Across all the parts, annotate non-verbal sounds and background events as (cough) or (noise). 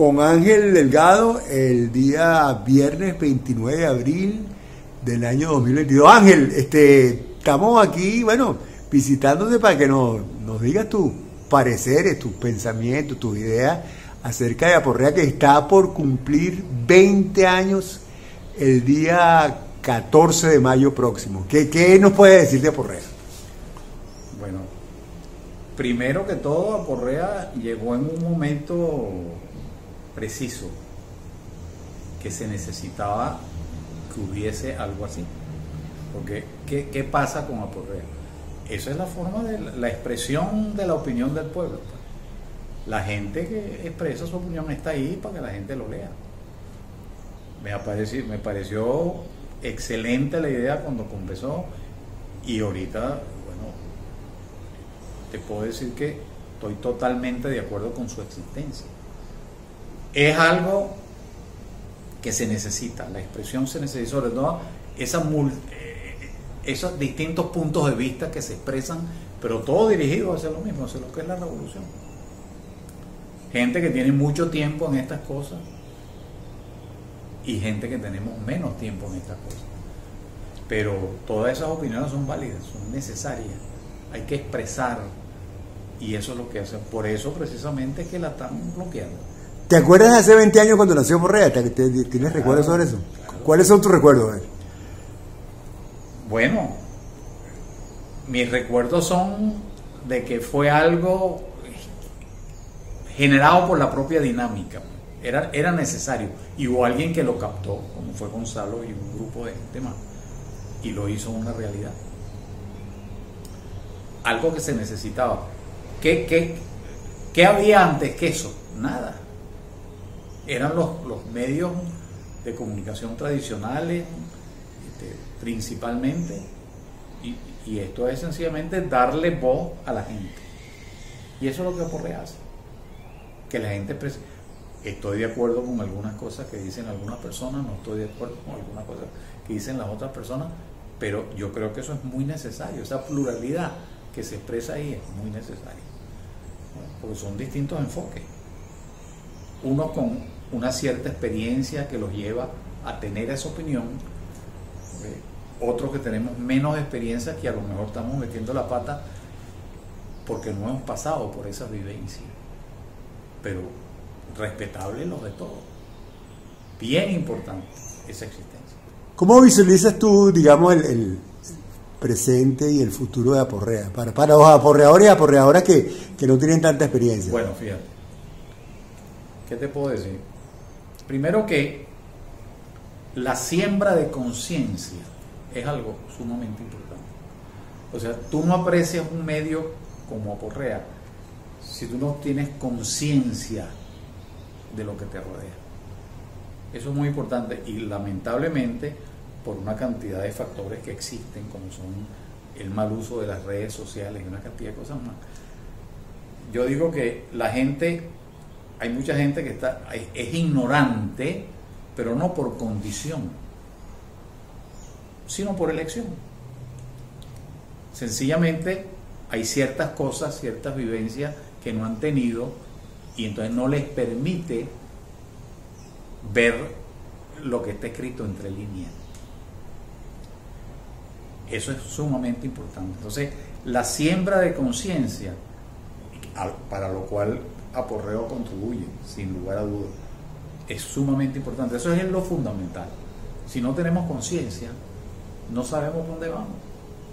con Ángel Delgado el día viernes 29 de abril del año 2022. Ángel, este, estamos aquí, bueno, visitándote para que nos, nos digas tus pareceres, tus pensamientos, tus ideas acerca de Aporrea que está por cumplir 20 años el día 14 de mayo próximo. ¿Qué, qué nos puede decir de Aporrea? Bueno, primero que todo, Aporrea llegó en un momento preciso que se necesitaba que hubiese algo así. Porque, ¿qué, qué pasa con Aporrea? Esa es la forma de la, expresión de la opinión del pueblo. pues. La gente que expresa su opinión está ahí para que la gente lo lea. Me, me pareció excelente la idea cuando comenzó y ahorita, bueno, te puedo decir que estoy totalmente de acuerdo con su existencia. Es algo que se necesita, la expresión se necesita, sobre todo esa eh, esos distintos puntos de vista que se expresan, pero todo dirigido hacia lo mismo, hacia lo que es la revolución. Gente que tiene mucho tiempo en estas cosas y gente que tenemos menos tiempo en estas cosas. Pero todas esas opiniones son válidas, son necesarias, hay que expresar y eso es lo que hacen. Por eso precisamente es que la están bloqueando. ¿Te acuerdas de hace 20 años cuando nació te- ¿Tienes recuerdos sobre eso? ¿Cuáles son tus recuerdos? eh? Bueno, mis recuerdos son de que fue algo generado por la propia dinámica. Era, era necesario. Y hubo alguien que lo captó, como fue Gonzalo y un grupo de gente más, y lo hizo una realidad. Algo que se necesitaba. ¿Qué, qué, qué había antes que eso? Nada. Eran los, los medios de comunicación tradicionales, este, principalmente, y, esto es sencillamente darle voz a la gente. Y eso es lo que Aporrea hace. Que la gente. Estoy de acuerdo con algunas cosas que dicen algunas personas, no estoy de acuerdo con algunas cosas que dicen las otras personas, pero yo creo que eso es muy necesario. Esa pluralidad que se expresa ahí es muy necesaria. Porque son distintos enfoques. Uno con una cierta experiencia que los lleva a tener esa opinión, eh, otros que tenemos menos experiencia que a lo mejor estamos metiendo la pata porque no hemos pasado por esa vivencia. Pero respetable lo de todo. Bien importante esa existencia. ¿Cómo visualizas tú, digamos, el, el presente y el futuro de Aporrea? Para, para los aporreadores y aporreadoras que, que no tienen tanta experiencia. Bueno, fíjate. ¿Qué te puedo decir? Primero que la siembra de conciencia es algo sumamente importante. O sea, tú no aprecias un medio como Aporrea si tú no tienes conciencia de lo que te rodea. Eso es muy importante y lamentablemente por una cantidad de factores que existen como son el mal uso de las redes sociales y una cantidad de cosas más. Yo digo que la gente, hay mucha gente que está, es ignorante, pero no por condición, sino por elección. Sencillamente hay ciertas cosas, ciertas vivencias que no han tenido y entonces no les permite ver lo que está escrito entre líneas. Eso es sumamente importante. Entonces, la siembra de conciencia, para lo cual Aporreo contribuye, sin lugar a dudas, es sumamente importante. Eso es lo fundamental. Si no tenemos conciencia, no sabemos dónde vamos,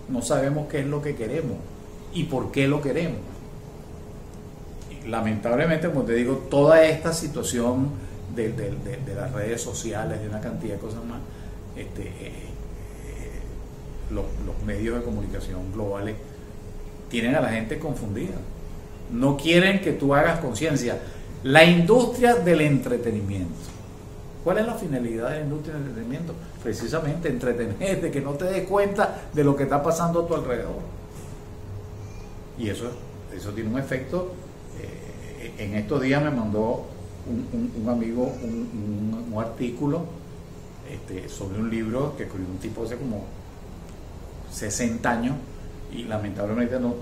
no sabemos qué es lo que queremos y por qué lo queremos. Lamentablemente, como te digo, toda esta situación de, las redes sociales, de una cantidad de cosas más, este, eh, eh, los medios de comunicación globales tienen a la gente confundida. No quieren que tú hagas conciencia. La industria del entretenimiento. ¿Cuál es la finalidad de la industria del entretenimiento? Precisamente entretenerte, que no te des cuenta de lo que está pasando a tu alrededor. Y eso, eso tiene un efecto. eh, en estos días me mandó un, un- un amigo un, un- artículo este, sobre un libro que escribió un tipo hace como 60 años y lamentablemente no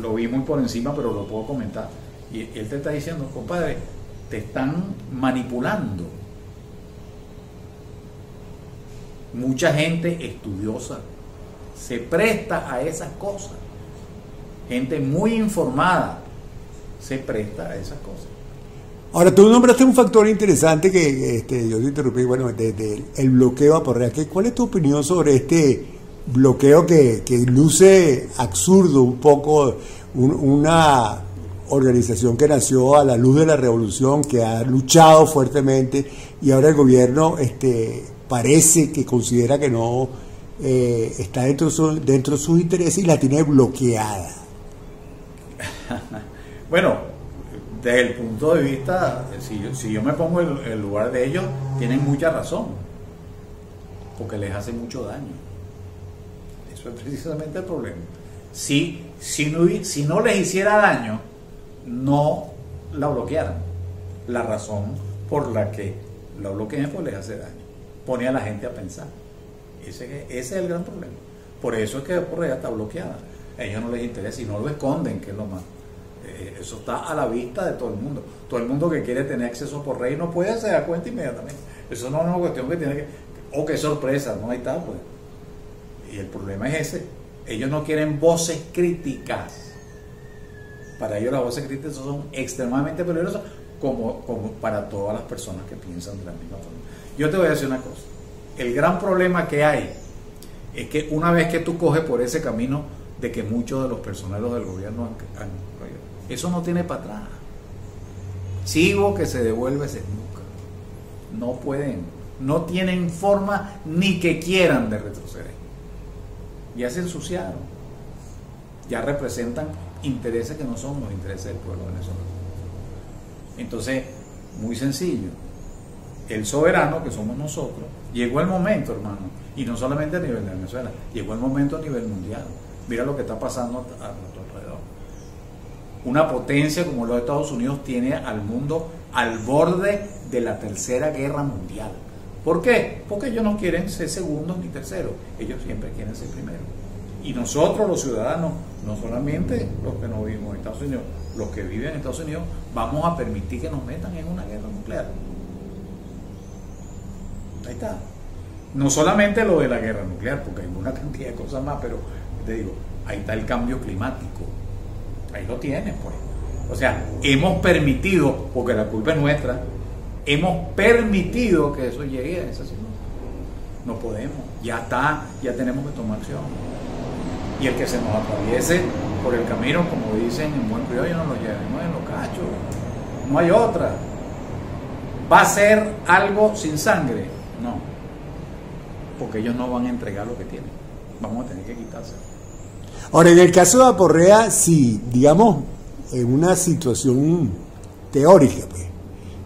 lo vi muy por encima, pero lo puedo comentar. Y él te está diciendo, compadre, te están manipulando. Mucha gente estudiosa se presta a esas cosas. Gente muy informada se presta a esas cosas. Ahora, tú nombraste un factor interesante que este, yo te interrumpí, bueno, de, el bloqueo a Porrea. ¿Cuál es tu opinión sobre este bloqueo que, luce absurdo un poco, una organización que nació a la luz de la revolución, que ha luchado fuertemente y ahora el gobierno este, parece que considera que no eh, está dentro, dentro de sus intereses y la tiene bloqueada? (laughs) bueno, desde el punto de vista, si yo, si yo me pongo en el lugar de ellos, tienen mucha razón, porque les hace mucho daño. Eso es precisamente el problema. Si, si, no, les hiciera daño, no la bloquearan. La razón por la que la bloquean pues les hace daño. Pone a la gente a pensar. Ese, es el gran problema. Por eso es que por está bloqueada. A ellos no les interesa y no lo esconden, que es lo más eh, eso está a la vista de todo el mundo. Todo el mundo que quiere tener acceso por rey no puede, se da cuenta inmediatamente. Eso no es una cuestión que tiene que. Oh, qué sorpresa, no hay tal, pues. Y el problema es ese. Ellos no quieren voces críticas. Para ellos las voces críticas son extremadamente peligrosas, como, como para todas las personas que piensan de la misma forma. Yo te voy a decir una cosa. El gran problema que hay es que una vez que tú coges por ese camino de que muchos de los personeros del gobierno han eso no tiene para atrás. Sigo que se devuelve ese nunca. No pueden, no tienen forma ni que quieran de retroceder. Ya se ensuciaron. Ya representan intereses que no son los intereses del pueblo venezolano. Entonces, muy sencillo. El soberano, que somos nosotros, llegó el momento, hermano, y no solamente a nivel de Venezuela, llegó el momento a nivel mundial. Mira lo que está pasando a nuestro alrededor una potencia como los Estados Unidos tiene al mundo al borde de la tercera guerra mundial. ¿Por qué? Porque ellos no quieren ser segundos ni terceros, ellos siempre quieren ser primeros. Y nosotros los ciudadanos, no solamente los que no vivimos en Estados Unidos, los que viven en Estados Unidos, vamos a permitir que nos metan en una guerra nuclear. Ahí está. No solamente lo de la guerra nuclear, porque hay una cantidad de cosas más, pero te digo, ahí está el cambio climático Ahí lo tienes, pues. O sea, hemos permitido, porque la culpa es nuestra, hemos permitido que eso llegue a esa situación. No podemos, ya está, ya tenemos que tomar acción. Y el que se nos atraviese por el camino, como dicen en buen criollo, no lo llevemos en los cachos. No hay otra. ¿Va a ser algo sin sangre? No. Porque ellos no van a entregar lo que tienen. Vamos a tener que quitárselo. Ahora, en el caso de Aporrea, si, digamos, en una situación teórica, pues,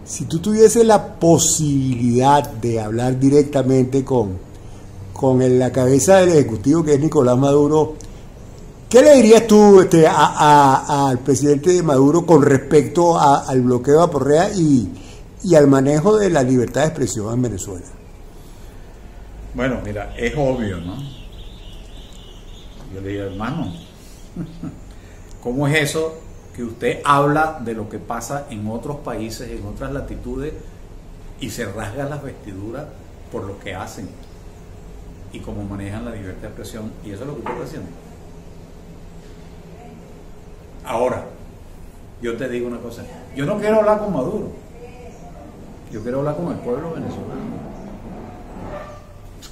si tú tuvieses la posibilidad de hablar directamente con, con la cabeza del Ejecutivo, que es Nicolás Maduro, ¿qué le dirías tú este, al presidente Maduro con respecto al bloqueo de Aporrea y, y al manejo de la libertad de expresión en Venezuela? Bueno, mira, es obvio, ¿no? Yo le digo, hermano, (laughs) ¿cómo es eso que usted habla de lo que pasa en otros países, en otras latitudes, y se rasga las vestiduras por lo que hacen y cómo manejan la libertad de expresión? Y eso es lo que usted está haciendo. Ahora, yo te digo una cosa, yo no quiero hablar con Maduro, yo quiero hablar con el pueblo venezolano.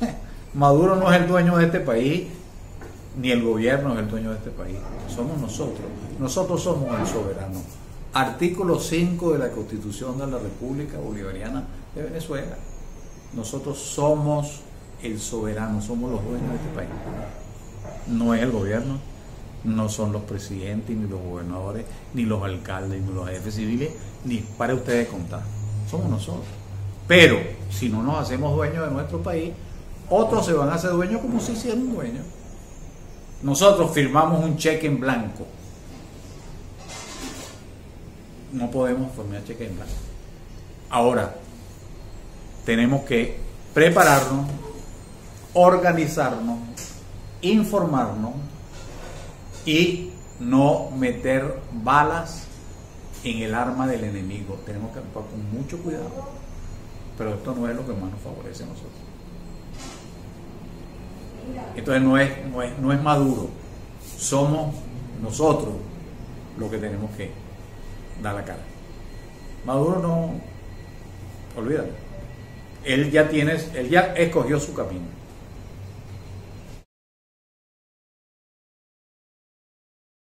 (laughs) Maduro no es el dueño de este país ni el gobierno es el dueño de este país, somos nosotros. Nosotros somos el soberano. Artículo 5 de la Constitución de la República Bolivariana de Venezuela. Nosotros somos el soberano, somos los dueños de este país. No es el gobierno, no son los presidentes, ni los gobernadores, ni los alcaldes, ni los jefes civiles, ni para ustedes contar. Somos nosotros. Pero si no nos hacemos dueños de nuestro país, otros se van a hacer dueños como si hicieran dueños. Nosotros firmamos un cheque en blanco. No podemos firmar cheque en blanco. Ahora, tenemos que prepararnos, organizarnos, informarnos y no meter balas en el arma del enemigo. Tenemos que actuar con mucho cuidado. Pero esto no es lo que más nos favorece a nosotros. Entonces no es, no es, no es maduro. Somos nosotros los que tenemos que dar la cara. Maduro no, olvídalo. Él ya tiene, él ya escogió su camino.